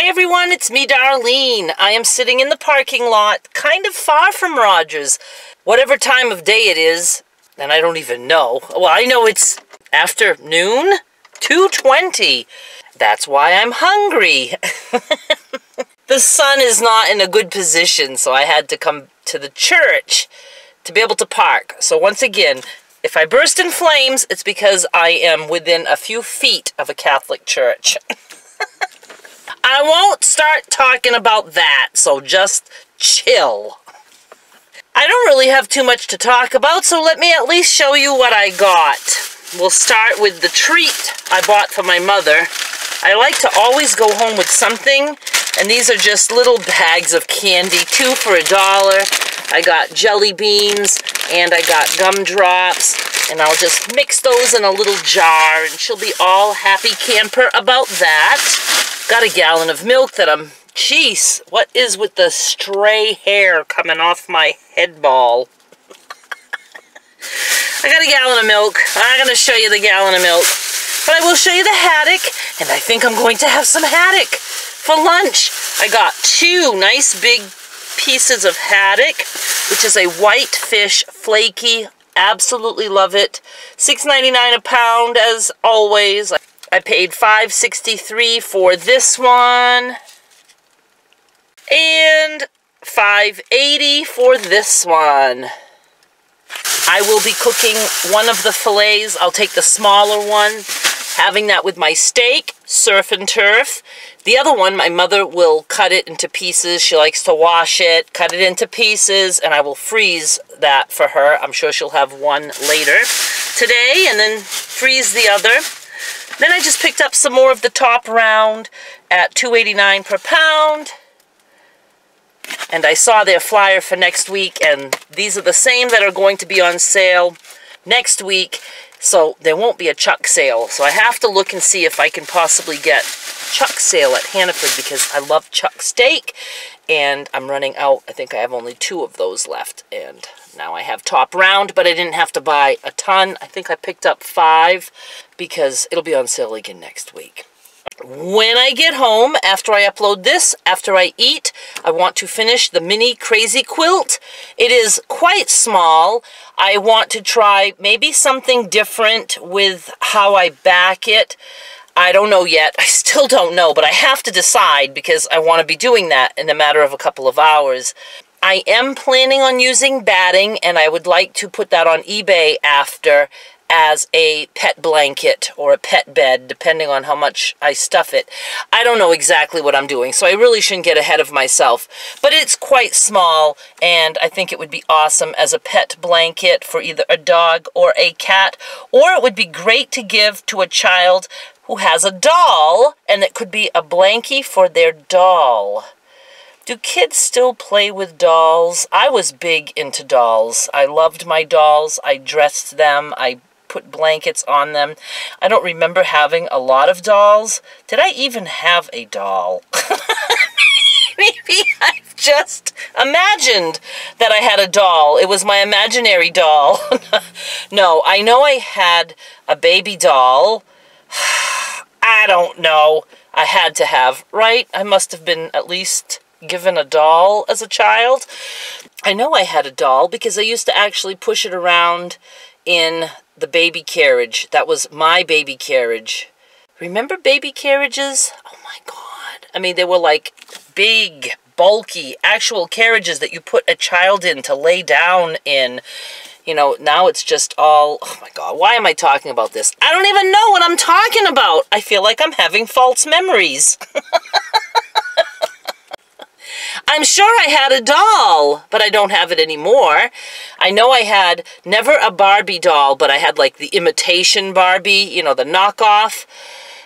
Hi everyone, it's me Darlene. I am sitting in the parking lot, kind of far from Rogers. Whatever time of day it is, and I don't even know. Well, I know it's afternoon, 2.20. That's why I'm hungry. the sun is not in a good position, so I had to come to the church to be able to park. So once again, if I burst in flames, it's because I am within a few feet of a Catholic church. I won't start talking about that, so just chill. I don't really have too much to talk about, so let me at least show you what I got. We'll start with the treat I bought for my mother. I like to always go home with something, and these are just little bags of candy, two for a dollar. I got jelly beans, and I got gumdrops, and I'll just mix those in a little jar, and she'll be all happy camper about that. Got a gallon of milk that I'm Jeez, what is with the stray hair coming off my head ball? I got a gallon of milk. I'm going to show you the gallon of milk. But I will show you the haddock, and I think I'm going to have some haddock for lunch. I got two nice big pieces of haddock, which is a white fish, flaky. Absolutely love it. $6.99 a pound, as always. I paid $5.63 for this one and 580 for this one. I will be cooking one of the fillets. I'll take the smaller one, having that with my steak, surf and turf. The other one, my mother will cut it into pieces. She likes to wash it, cut it into pieces, and I will freeze that for her. I'm sure she'll have one later today, and then freeze the other. Then I just picked up some more of the top round at 2.89 per pound and I saw their flyer for next week, and these are the same that are going to be on sale next week, so there won't be a chuck sale. So I have to look and see if I can possibly get chuck sale at Hannaford because I love chuck steak, and I'm running out. I think I have only two of those left, and now I have top round, but I didn't have to buy a ton. I think I picked up five because it'll be on sale again next week. When I get home, after I upload this, after I eat, I want to finish the mini crazy quilt. It is quite small. I want to try maybe something different with how I back it. I don't know yet. I still don't know, but I have to decide because I want to be doing that in a matter of a couple of hours. I am planning on using batting, and I would like to put that on eBay after as a pet blanket or a pet bed, depending on how much I stuff it. I don't know exactly what I'm doing, so I really shouldn't get ahead of myself. But it's quite small, and I think it would be awesome as a pet blanket for either a dog or a cat, or it would be great to give to a child who has a doll, and it could be a blankie for their doll. Do kids still play with dolls? I was big into dolls. I loved my dolls. I dressed them. I put blankets on them. I don't remember having a lot of dolls. Did I even have a doll? Maybe I've just imagined that I had a doll. It was my imaginary doll. no, I know I had a baby doll. I don't know. I had to have, right? I must have been at least given a doll as a child. I know I had a doll because I used to actually push it around in the baby carriage. That was my baby carriage. Remember baby carriages? Oh my god. I mean, they were like big, bulky, actual carriages that you put a child in to lay down in. You know, now it's just all, oh my god, why am I talking about this? I don't even know what I'm talking about. I feel like I'm having false memories. I'm sure I had a doll, but I don't have it anymore. I know I had never a Barbie doll, but I had like the imitation Barbie, you know, the knockoff.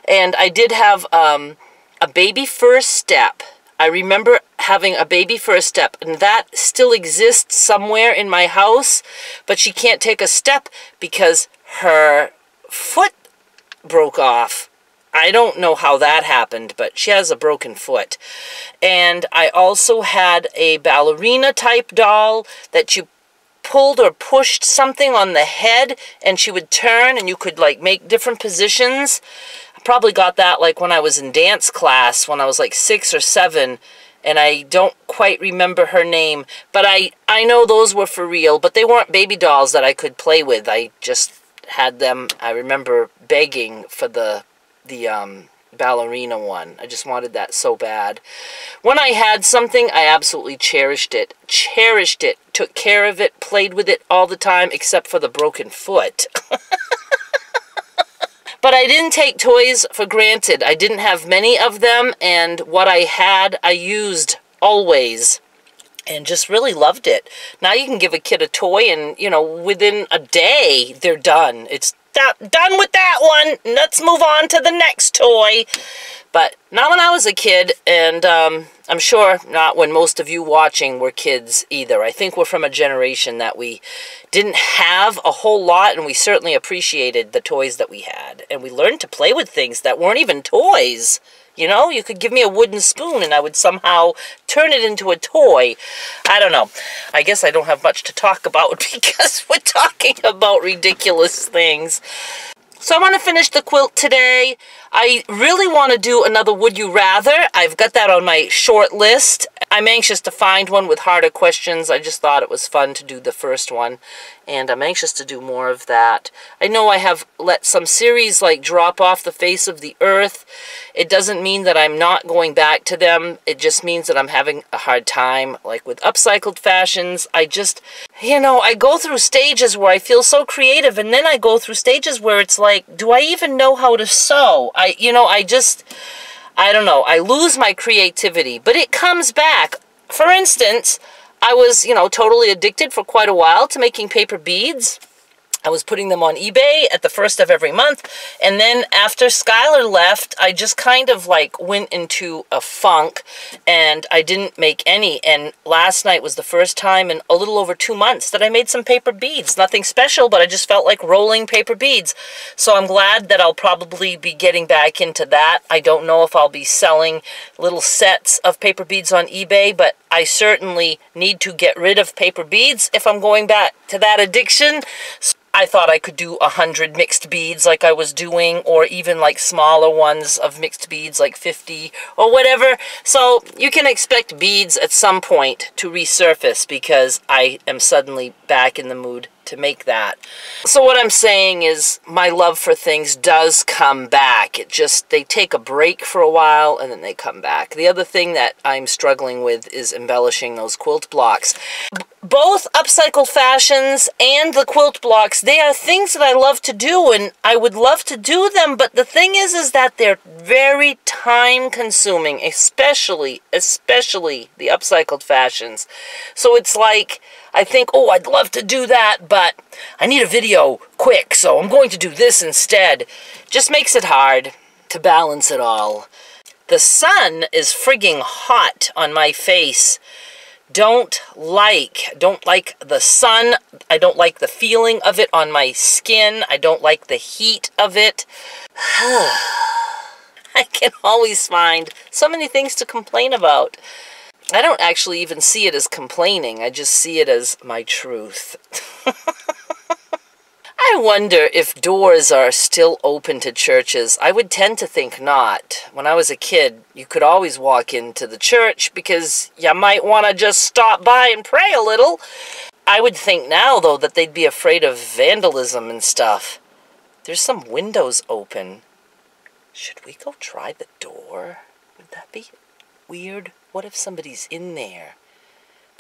And I did have um, a baby first step. I remember having a baby first step, and that still exists somewhere in my house, but she can't take a step because her foot broke off. I don't know how that happened, but she has a broken foot. And I also had a ballerina type doll that you pulled or pushed something on the head and she would turn and you could like make different positions. I probably got that like when I was in dance class when I was like six or seven and I don't quite remember her name, but I, I know those were for real, but they weren't baby dolls that I could play with. I just had them, I remember begging for the, the um, ballerina one. I just wanted that so bad. When I had something, I absolutely cherished it. Cherished it. Took care of it. Played with it all the time, except for the broken foot. But I didn't take toys for granted. I didn't have many of them, and what I had, I used always. And just really loved it. Now you can give a kid a toy, and, you know, within a day, they're done. It's done with that one. Let's move on to the next toy. But not when I was a kid, and um, I'm sure not when most of you watching were kids either. I think we're from a generation that we didn't have a whole lot, and we certainly appreciated the toys that we had. And we learned to play with things that weren't even toys. You know, you could give me a wooden spoon and I would somehow turn it into a toy. I don't know. I guess I don't have much to talk about because we're talking about ridiculous things. So I want to finish the quilt today. I really want to do another Would You Rather. I've got that on my short list. I'm anxious to find one with harder questions. I just thought it was fun to do the first one, and I'm anxious to do more of that. I know I have let some series like drop off the face of the earth. It doesn't mean that I'm not going back to them. It just means that I'm having a hard time. Like with upcycled fashions, I just, you know, I go through stages where I feel so creative, and then I go through stages where it's like, do I even know how to sew? I, you know, I just, I don't know, I lose my creativity, but it comes back. For instance, I was, you know, totally addicted for quite a while to making paper beads. I was putting them on eBay at the first of every month. And then after Skylar left, I just kind of like went into a funk and I didn't make any. And last night was the first time in a little over two months that I made some paper beads. Nothing special, but I just felt like rolling paper beads. So I'm glad that I'll probably be getting back into that. I don't know if I'll be selling little sets of paper beads on eBay, but I certainly need to get rid of paper beads if I'm going back to that addiction. I thought I could do a hundred mixed beads like I was doing, or even like smaller ones of mixed beads, like 50 or whatever. So you can expect beads at some point to resurface because I am suddenly back in the mood to make that. So what I'm saying is my love for things does come back. It just, they take a break for a while and then they come back. The other thing that I'm struggling with is embellishing those quilt blocks. Both upcycle fashions and the quilt blocks, they are things that I love to do and I would love to do them, but the thing is, is that they're very time consuming, especially, especially the upcycled fashions. So it's like, I think, oh, I'd love to do that, but I need a video quick, so I'm going to do this instead. Just makes it hard to balance it all. The sun is frigging hot on my face. Don't like, don't like the sun. I don't like the feeling of it on my skin. I don't like the heat of it. I can always find so many things to complain about. I don't actually even see it as complaining. I just see it as my truth. I wonder if doors are still open to churches. I would tend to think not. When I was a kid, you could always walk into the church because you might want to just stop by and pray a little. I would think now, though, that they'd be afraid of vandalism and stuff. There's some windows open. Should we go try the door? Would that be weird? What if somebody's in there?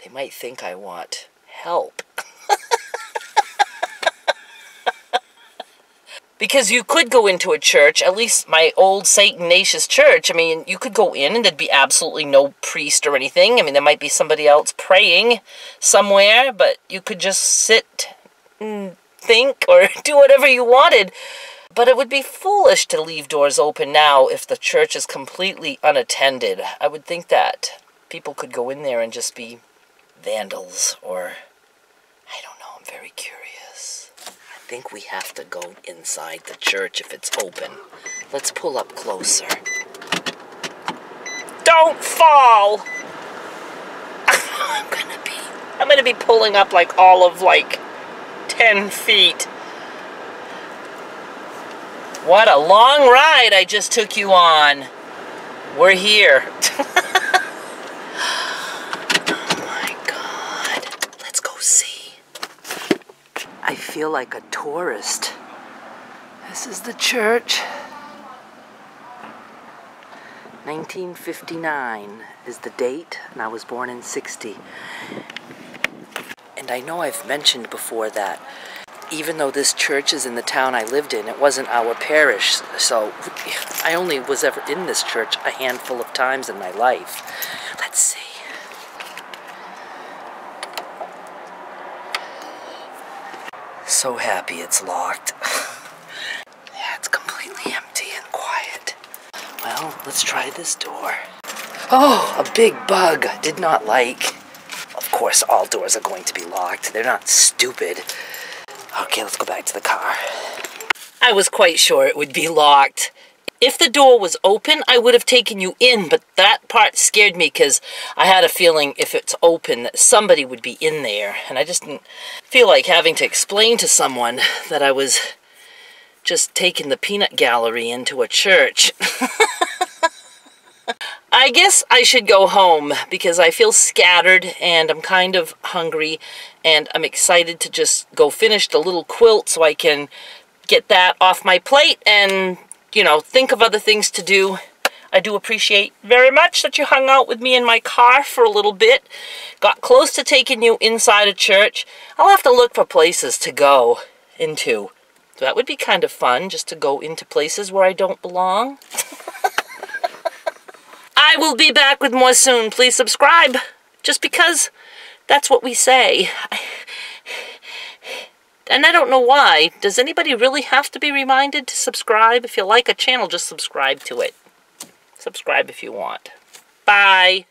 They might think I want help. because you could go into a church, at least my old St. Ignatius church, I mean, you could go in and there'd be absolutely no priest or anything. I mean, there might be somebody else praying somewhere, but you could just sit and think or do whatever you wanted. But it would be foolish to leave doors open now if the church is completely unattended. I would think that people could go in there and just be vandals or... I don't know, I'm very curious. I think we have to go inside the church if it's open. Let's pull up closer. Don't fall! I'm gonna be... I'm gonna be pulling up like all of like 10 feet. What a long ride I just took you on. We're here. oh my God. Let's go see. I feel like a tourist. This is the church. 1959 is the date, and I was born in 60. And I know I've mentioned before that even though this church is in the town I lived in, it wasn't our parish, so I only was ever in this church a handful of times in my life. Let's see. So happy it's locked. yeah, it's completely empty and quiet. Well, let's try this door. Oh, a big bug I did not like. Of course, all doors are going to be locked. They're not stupid. Okay, let's go back to the car. I was quite sure it would be locked. If the door was open, I would have taken you in, but that part scared me because I had a feeling if it's open that somebody would be in there. And I just didn't feel like having to explain to someone that I was just taking the peanut gallery into a church. I guess I should go home because I feel scattered and I'm kind of hungry and I'm excited to just go finish the little quilt so I can get that off my plate and, you know, think of other things to do. I do appreciate very much that you hung out with me in my car for a little bit. Got close to taking you inside a church. I'll have to look for places to go into. So that would be kind of fun, just to go into places where I don't belong. I will be back with more soon. Please subscribe. Just because that's what we say. And I don't know why. Does anybody really have to be reminded to subscribe? If you like a channel, just subscribe to it. Subscribe if you want. Bye.